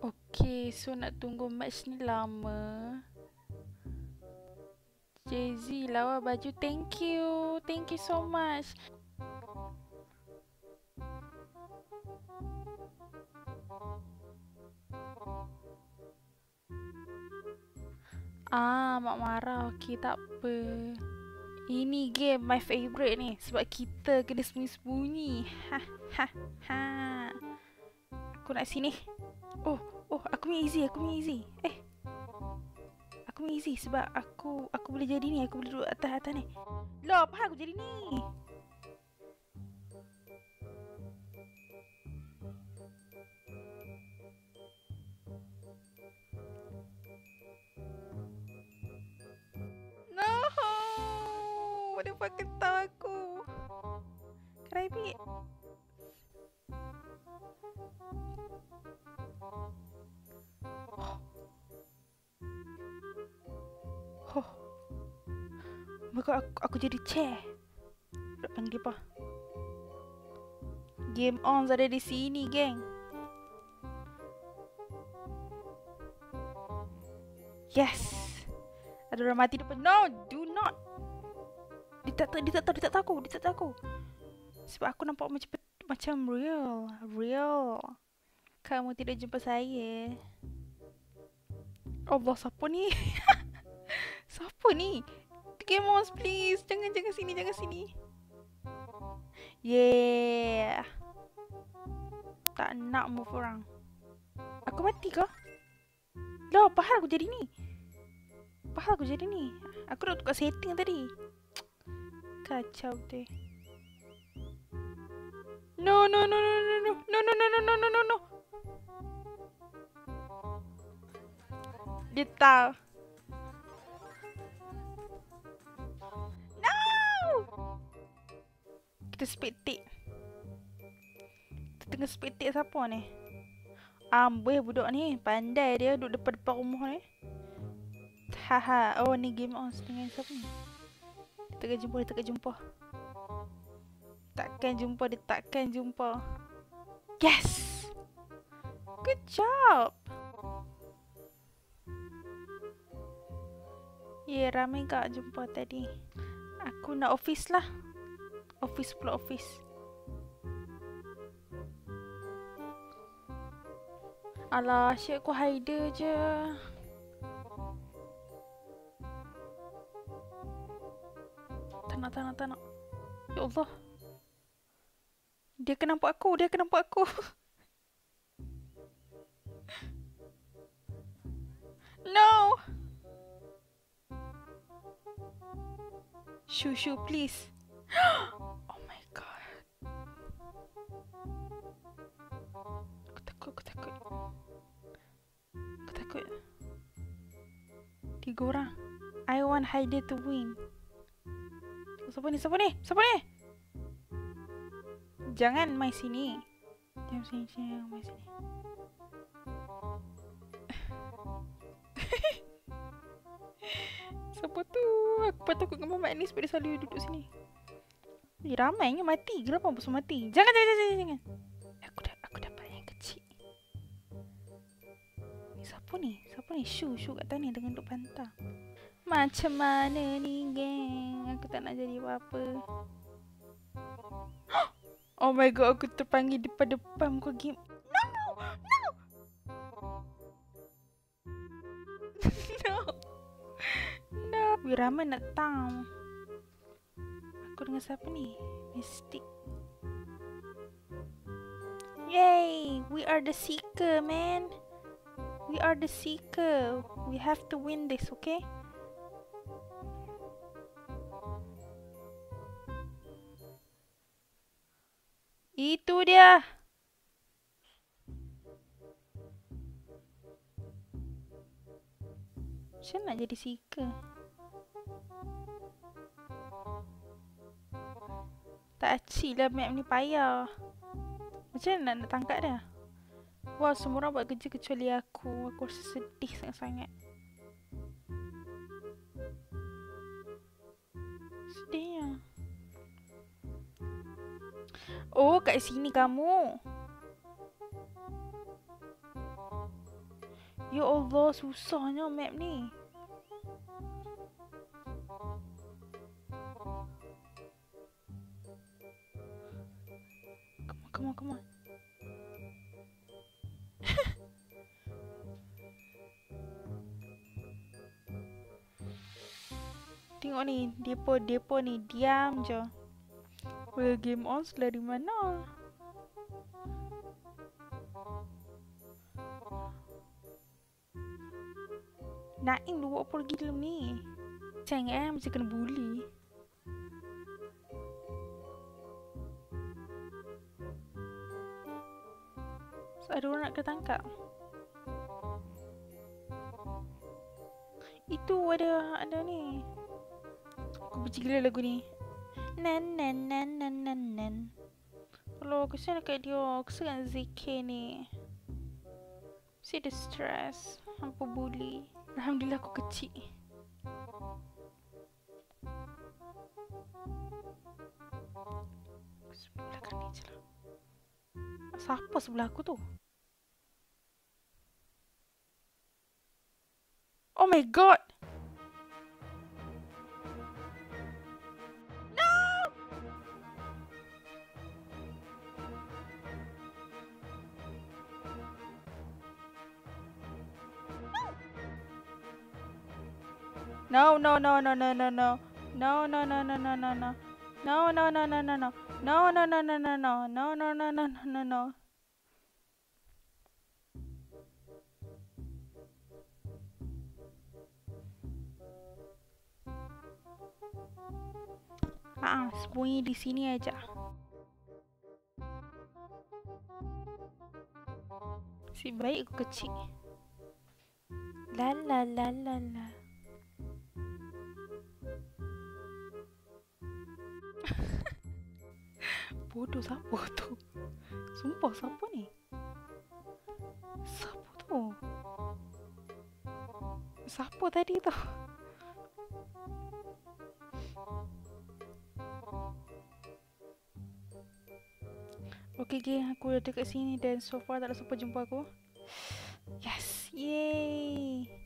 Okay, so nak tunggu match ni lama. Jay-Z lawa baju. Thank you. Thank you so much. Ah, mak marah. Okey, tak apa. Ini game my favourite ni sebab kita kena sembunyi-sembunyi. Ha ha ha. Aku nak sini. Oh, aku punya easy, aku punya easy. Eh. Aku punya easy sebab aku aku boleh jadi ni, aku boleh duduk atas atas ni. Loh, apa aku jadi ni? Dia pakai tahu aku. Maka aku, aku jadi chair. Tak panggil apa? Game on ada di sini, geng. Yes. Ada orang mati depan. No, do not dia tak tahu, dia tak tahu, dia tak tahu aku, dia tak tahu aku. Sebab aku nampak macam macam real, real. Kamu tidak jumpa saya. Allah, siapa ni? siapa ni? Game on, please. Jangan, jangan sini, jangan sini. Yeah. Tak nak move orang. Aku mati ke? Lah, apa hal aku jadi ni? Apa hal aku jadi ni? Aku dah tukar setting tadi kacau deh. No no no no no no no no no no no no no no. Dia tahu. Spektik. Kita tengah spektik siapa ni? Amboi budak ni. Pandai dia duduk depan-depan rumah ni. Haha. Oh ni game on dengan siapa ni? takkan jumpa, dia takkan jumpa. Takkan jumpa, dia takkan jumpa. Yes! Good job! Ya, yeah, ramai kak jumpa tadi. Aku nak office lah. Office pula office. Alah, asyik aku hider je. nak, tak nak, tak nak. Ya Allah. Dia kena nampak aku, dia kena nampak aku. no! Shoo, shoo, please. Tiga orang. I want Heidi to win. Siapa ni? Siapa ni? Siapa ni? Jangan mai sini. Jangan sini, jangan mai sini. Siapa tu? Aku patut takut dengan Mamat ni sebab dia selalu duduk sini. Eh, ramainya mati. Kenapa apa semua mati? Jangan, jangan, jangan, jangan. Aku siapa ni? Siapa ni? Shu, Shu kat tani dengan duduk pantang. Macam mana ni geng? Aku tak nak jadi apa-apa. Oh my god aku terpanggil depan-depan muka game No! No! No! No! Wirama nak tahu. Aku dengan siapa ni? Mystic. Yay! We are the seeker man We are the seeker We have to win this okay Itu dia. Macam nak jadi seeker? Tak acik lah map ni payah. Macam nak, nak tangkap dia? Wah, semua orang buat kerja kecuali aku. Aku rasa sedih sangat-sangat. Sedihnya. Oh, kat sini kamu. Ya Allah, susahnya map ni. Come on, come on, come on. Tengok ni, depo-depo ni diam je. Well, game on dari mana? Naim lu buat apa lagi dalam ni? Sayang eh, macam kena bully. So, ada orang nak kena tangkap. Itu ada ada ni. Aku benci gila lagu ni. Nan nan nan nan nan nan. Kalau kesian dekat dia, kesian ZK ni. Si dia stress, hampa bully. Alhamdulillah aku kecil. Sebelah kan ni je lah. Siapa sebelah aku tu? Oh my god! No, no, no, no, no, no, no. No, no, no, no, no, no, no. No, no, no, no, no, no. No, no, no, no, no, no. No, no, no, no, no, no. Ah, sembunyi di sini aja. Si baik aku kecil. La la la la la. Bodoh siapa tu? Sumpah siapa ni? Siapa tu? Siapa tadi tu? Okay, okay, aku dah dekat sini dan so far tak ada siapa jumpa aku. Yes, yay!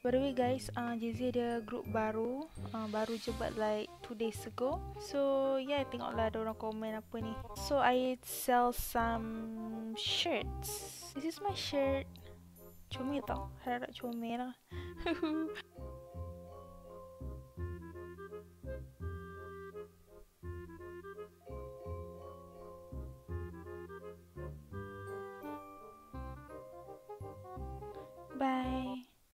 By the way guys, uh, Jay-Z ada group baru. Uh, Baru je buat like 2 days ago. So yeah, tengoklah orang komen apa ni. So I sell some shirts. This is my shirt. Comel tau, harap comel lah. Bye